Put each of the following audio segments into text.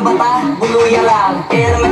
bata, buluya lang. Pero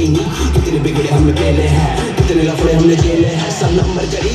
कोई नहीं, कितने बिगड़े हमने पहले हैं, कितने लफड़े हमने खेले हैं, सब नंबर करी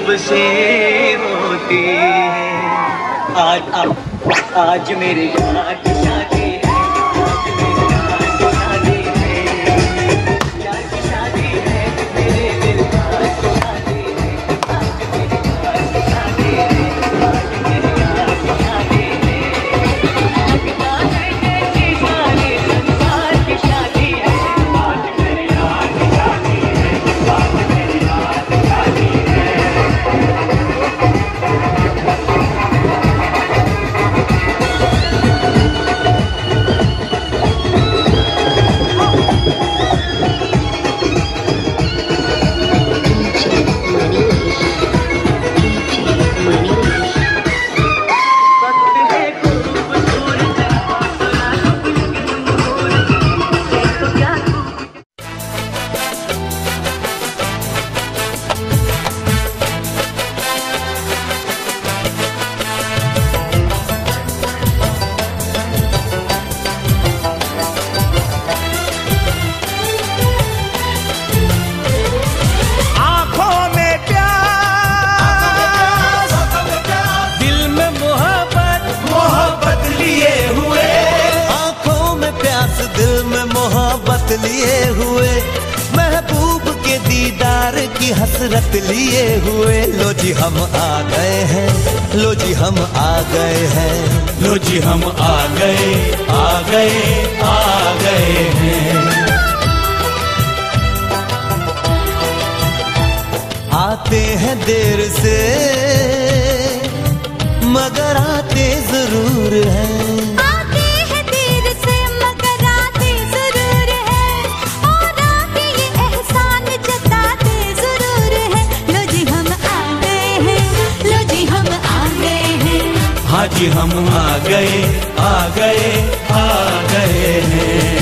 जब से होती है। आज आज मेरे यार आते हैं देर से मगर आते ज़रूर है। देर से मगर आते ज़रूर एहसान जताते ज़रूर हम आ गए हैं हम आ गए हैं। हाँ जी हम आ गए आ गए आ गए हैं।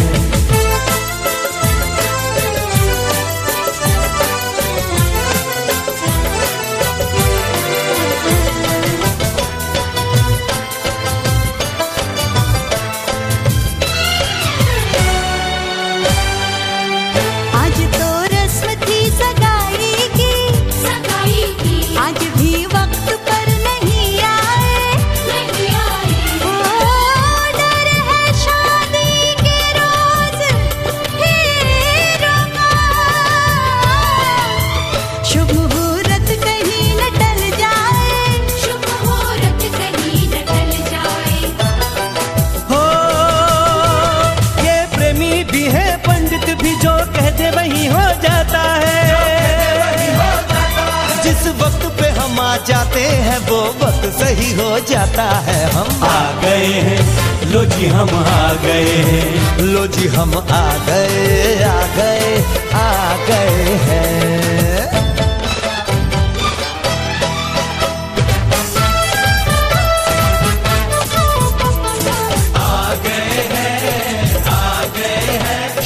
हो जाता है, हम आ गए हैं। लो जी, हम आ गए हैं। लो जी, हम आ गए आ गए आ गए हैं।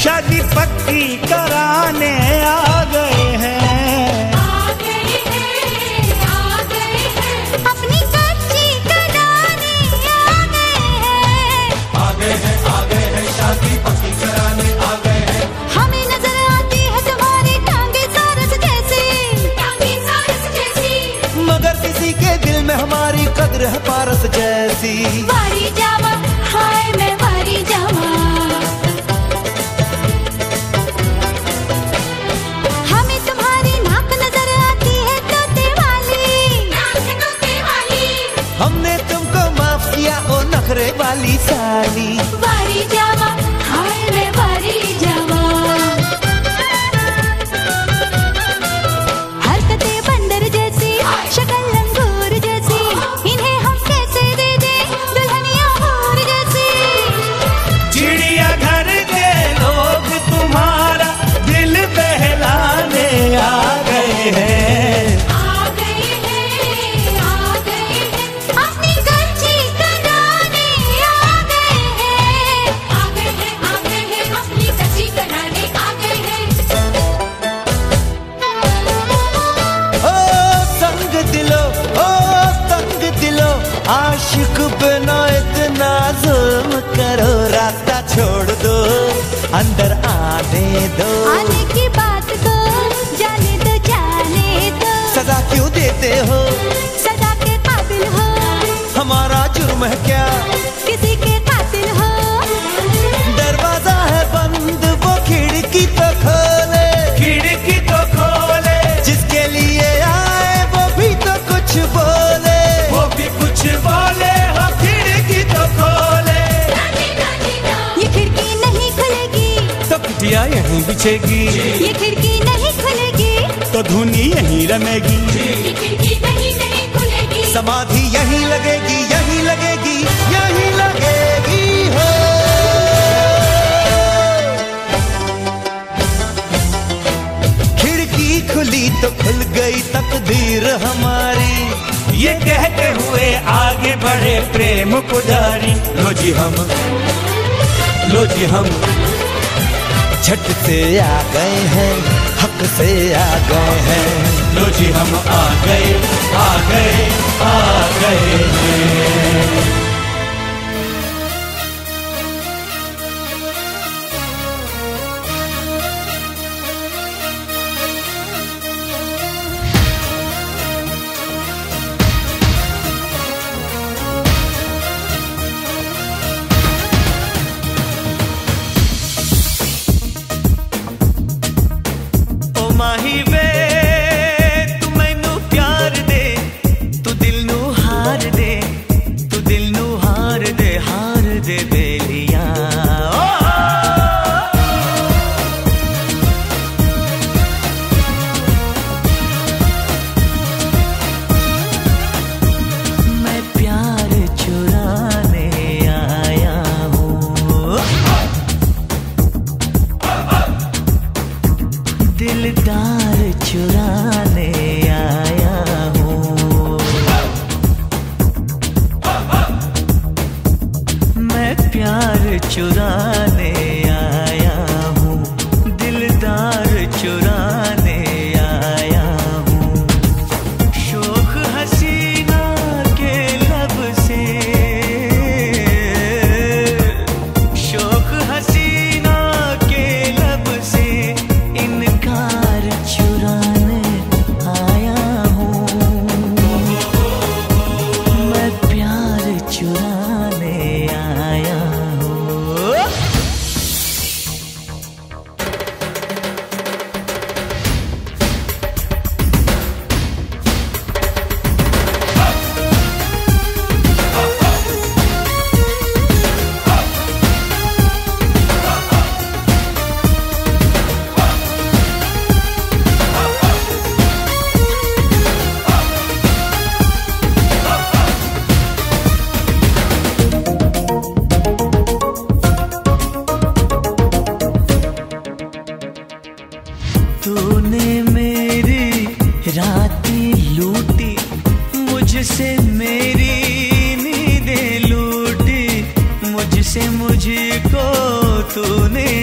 शादी पक्की कराने मुझसे मेरी नींदें लूटी मुझसे मुझको तूने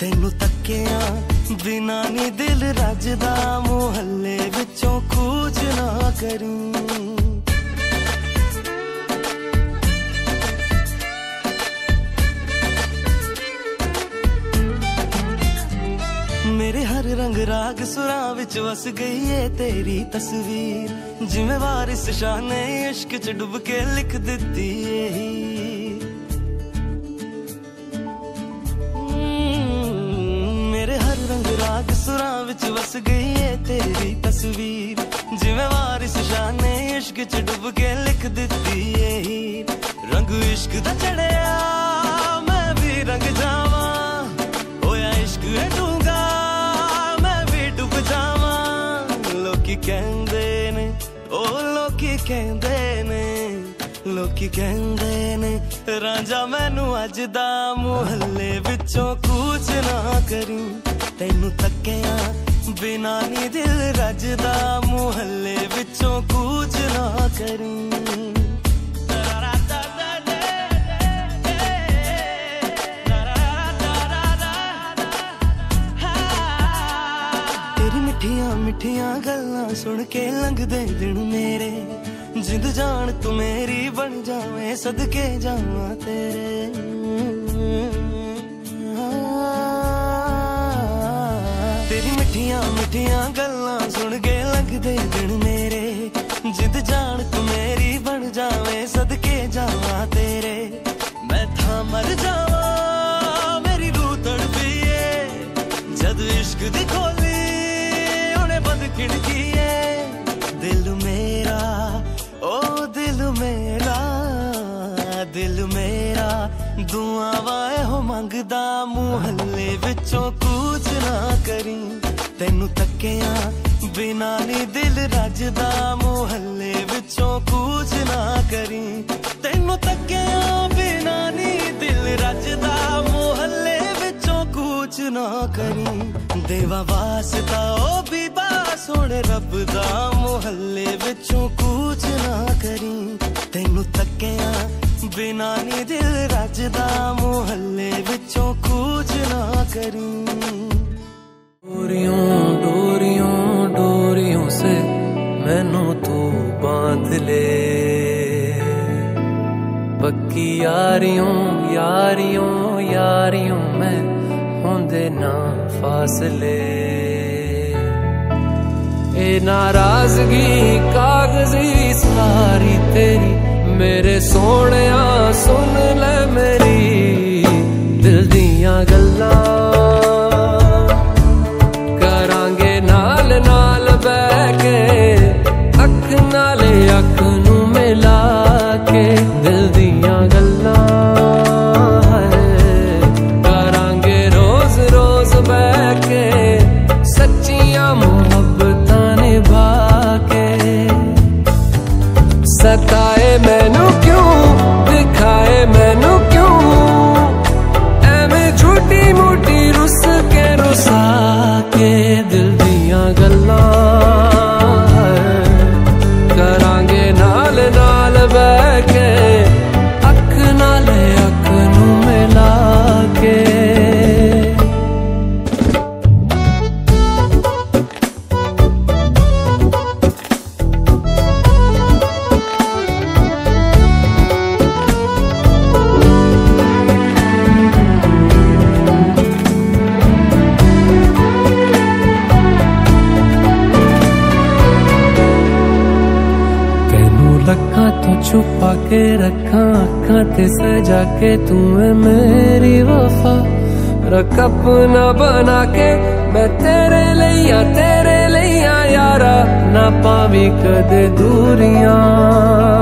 ਤੈਨੂੰ ਤੱਕਿਆ, ਬਿਨਾ ਨੀ ਦਿਲ ਰੱਜਦਾ, ਮੁਹੱਲੇ ਵਿੱਚੋਂ ਕੂਚ ਨਾ ਕਰੀ। ਮੇਰੇ ਹਰ ਰੰਗ ਰਾਗ ਸੁਰਾਂ ਵਿੱਚ ਵਸ ਗਈ ਏ ਤੇਰੀ ਤਸਵੀਰ। ਜਿਵੇਂ ਵਾਰਿਸ ਸ਼ਾਹ ਨੇ ਇਸ਼ਕ ਚ ਡੁੱਬ ਕੇ ਲਿਖ ਦਿੱਤੀ ਏ। ਰਾਗ ਸੁਰਾਂ ਵਿੱਚ ਵਸ ਗਈ ਏ ਤੇਰੀ ਤਸਵੀਰ ਜਿਵੇਂ ਵਾਰਿਸ ਸ਼ਾਹ ਨੇ ਇਸ਼ਕ ਚ ਡੁੱਬ ਕੇ ਲਿਖ ਦਿੱਤੀ ਏ ਰੰਗ ਇਸ਼ਕ ਦਾ ਚੜਿਆ ਮੈਂ ਵੀ ਰੰਗ ਜਾਵਾਂ ਹੋਇਆ ਇਸ਼ਕ ਹੈ ਡੂੰਗਾ ਮੈਂ ਵੀ ਡੁੱਬ ਜਾਵਾਂ ਲੋਕੀ ਕਹਿੰਦੇ ਨੇ ਉਹ ਲੋਕੀ ਕਹਿੰਦੇ ਨੇ ਲੋਕੀ ਕਹਿੰਦੇ ਨੇ ਰਾਂਝਾ ਮੈਨੂੰ ਅੱਜ ਦਾ ਮੁਹੱਲੇ ਵਿੱਚੋਂ ਕੂਚ ਨਾ ਕਰੀ ਤੈਨੂੰ ਤੱਕਿਆ ਬਿਨਾ ਨੀ ਦਿਲ ਰੱਜਦਾ, ਮੁਹੱਲੇ ਵਿੱਚੋਂ ਕੂਚ ਨਾ ਕਰੀ। ਤੇਰੀ ਮਿੱਠੀਆਂ ਮਿੱਠੀਆਂ ਗੱਲਾਂ ਸੁਣ ਕੇ ਲੰਘਦੇ ਦਿਨ ਮੇਰੇ। ਜਿੰਦ ਜਾਣ ਤੂੰ ਮੇਰੀ ਬਣ ਜਾਵੇਂ, ਸਦਕੇ ਜਾਵਾਂ ਤੇਰੇ। ਤੇਰੀ ਮਿੱਠੀਆਂ ਮਿੱਠੀਆਂ ਗੱਲਾਂ ਸੁਣ ਕੇ ਲੰਘਦੇ ਦਿਨ ਮੇਰੇ ਜਿੰਦ ਜਾਨ ਤੂੰ ਮੇਰੀ ਬਣ ਜਾਵੇਂ ਸਦਕੇ ਜਾਵਾਂ ਤੇਰੇ ਮੈਂ ਥਾਂ ਮਰ ਜਾਵਾਂ ਮੇਰੀ ਰੂਹ ਤੜਪੀ ਏ ਜਦ ਇਸ਼ਕ ਦੀ ਖੋਲੀ ਉਹਨੇ ਬੰਦ ਖਿੜਕੀ ਏ ਦਿਲ ਮੇਰਾ ਓ ਦਿਲ ਮੇਰਾ ਦਿਲ ਮੇਰਾ ਦੁਆਵਾਂ ਇਹੋ ਮੰਗਦਾ ਮੁਹੱਲੇ ਵਿੱਚੋਂ ਕੂਚ ਨਾ ਕਰੀ ਤੈਨੂੰ ਤੱਕਿਆ, ਬਿਨਾ ਨੀ ਦਿਲ ਰੱਜਦਾ, ਮੁਹੱਲੇ ਵਿੱਚੋਂ ਕੂਚ ਨਾ ਕਰੀ। ਤੈਨੂੰ ਤੱਕਿਆ, ਬਿਨਾ ਨੀ ਦਿਲ ਰੱਜਦਾ, ਮੁਹੱਲੇ ਵਿੱਚੋਂ ਕੂਚ ਨਾ ਕਰੀ। ਦੇਵਾ ਵਾਸਤਾ ਉਹ ਵੀ ਬਾਸ ਹੁਣ ਰੱਬ ਦਾ, ਮੁਹੱਲੇ ਵਿੱਚੋਂ ਕੂਚ ਨਾ ਕਰੀ। ਤੈਨੂੰ ਤੱਕਿਆ, ਬਿਨਾ ਨੀ ਦਿਲ ਰੱਜਦਾ, ਮੁਹੱਲੇ ਵਿੱਚੋਂ ਕੂਚ ਨਾ ਕਰੀ। डोरियों डोरियों डोरियों से मैनू तू बाँध ले। पक्की यारियों यारियों यारियों में होंदे ना फासले। ए नाराज़गी, कागज़ी सारी तेरी, मेरे सोने सुन ले मेरी। दिल दियाँ गल्लां। ਕੇ जन्नत से जाके है मेरी वफा रख अपना बना के मैं तेरे लिया तेरे लिया यारा, ना पावी कद दूरियाँ।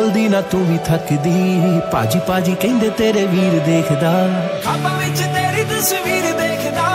ਬੋਲਦੀ ਨਾ, ਤੂੰ ਵੀ ਥੱਕਦੀ। ਪਾਜੀ ਪਾਜੀ ਕਹਿੰਦੇ, ਤੇਰੇ ਵੀਰ ਦੇਖਦਾ। ਖਾਬਾਂ ਵਿੱਚ ਤੇਰੀ ਤਸਵੀਰ ਦੇਖਦਾ।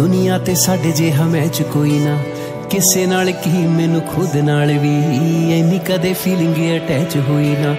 ਦੁਨੀਆ ਤੇ ਸਾਡੇ ਜਿਹਾ ਮੈਚ ਕੋਈ ਨਾ। ਕਿਸੇ ਨਾਲ ਕੀ ਮੈਨੂੰ ਖੁਦ ਨਾਲ ਵੀ। ਐਨੀ ਕਦੇ ਫੀਲਿੰਗ ਅਟੈਚ ਹੋਈ ਨਾ।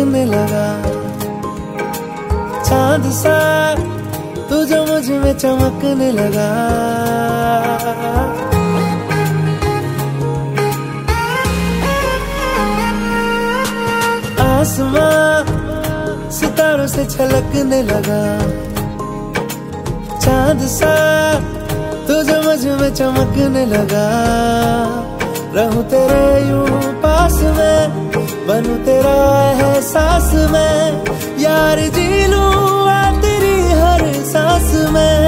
छलकने लगा। चाँद सा तू जो मुझमें चमकने लगा। आसमां सितारों से छलकने लगा। चाँद सा तू जो मुझमें चमकने लगा। रहूँ तेरे यूँ पास में बनूं तेरा है एहसास में। यार जी लूँ तेरी हर सांस में।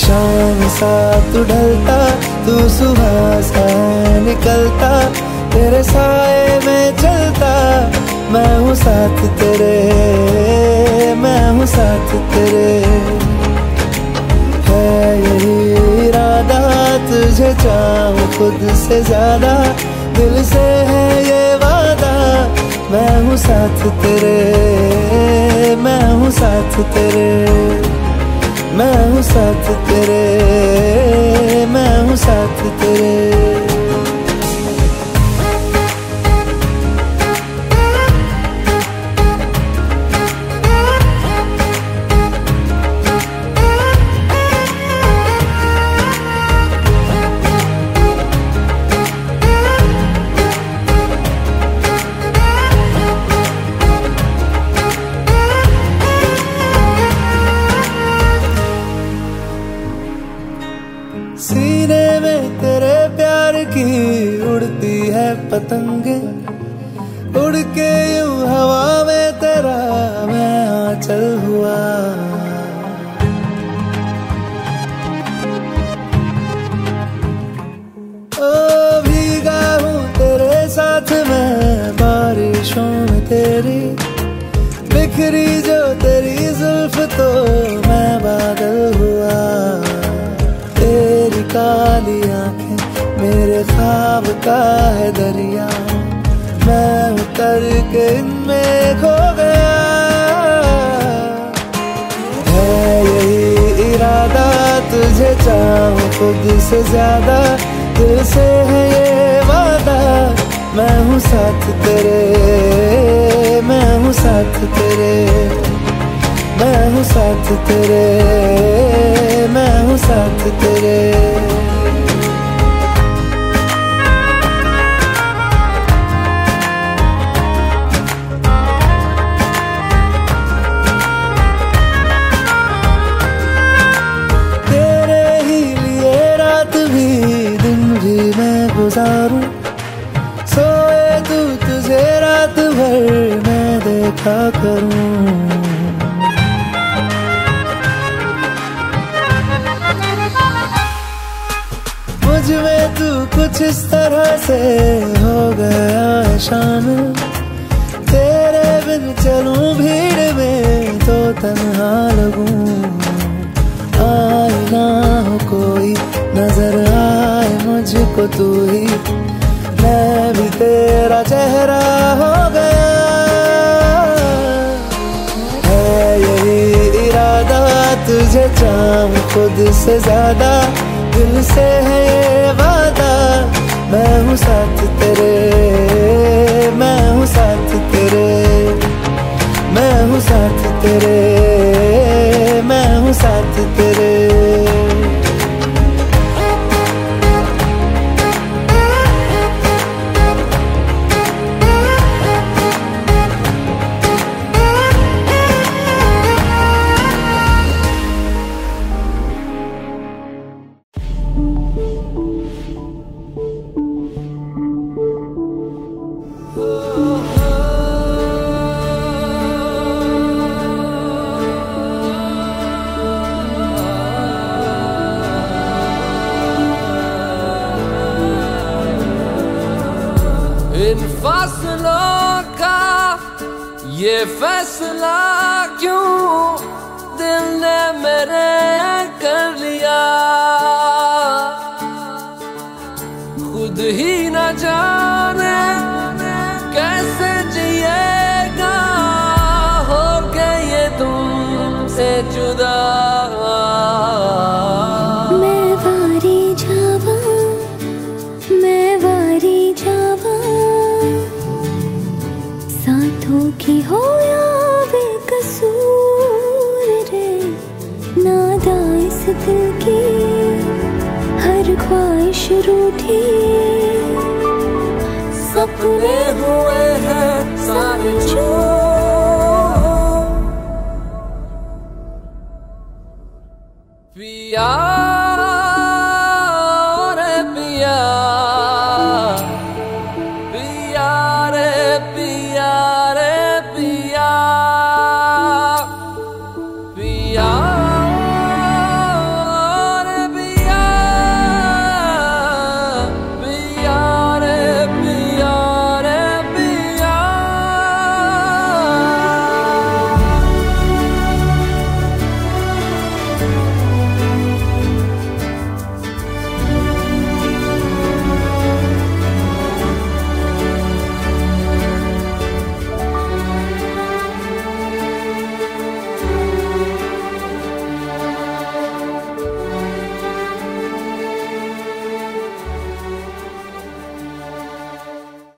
शाम सा तू ढलता तू सुबह सा निकलता। तेरे साए में चलता, मैं हूँ साथ तेरे, मैं हूँ साथ तेरे। है यही इरादा तुझे चाहूँ खुद से ज़्यादा। दिल से है ये वादा, मैं हूँ साथ तेरे, मैं हूँ साथ तेरे, मैं हूँ साथ तेरे, मैं हूँ साथ तेरे। पतंगे का है दरिया। मैं उतर के इनमें खो गया। है यही इरादा तुझे, चाहूँ खुद से ज़्यादा। दिल से है ये वादा, मैं हूँ साथ तेरे, मैं हूँ साथ तेरे। मैं हूँ साथ तेरे, मैं हूँ साथ तेरे। गुजारूं सोए तू तुझे रात भर मैं देखा करूँ। मुझमें तू कुछ इस तरह से हो गया शामिल तेरे बिन चलूँ भीड़ में तो तन्हा लगूं। आए ना हो कोई नज़र मुझको तू ही। मैं भी तेरा चेहरा हो गया। है यही इरादा तुझे चाहूँ खुद से ज़्यादा। दिल से है ये वादा। मैं हूँ साथ तेरे, मैं हूँ साथ तेरे। मैं हूँ साथ तेरे, मैं हूँ साथ तेरे।